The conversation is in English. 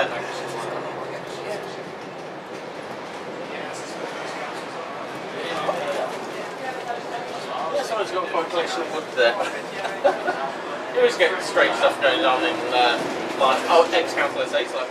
Yeah. Yeah, someone's got quite a collection of wood there. you always get strange stuff going on in uh, life. Oh, ex-council estates, like